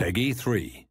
Peggy 3.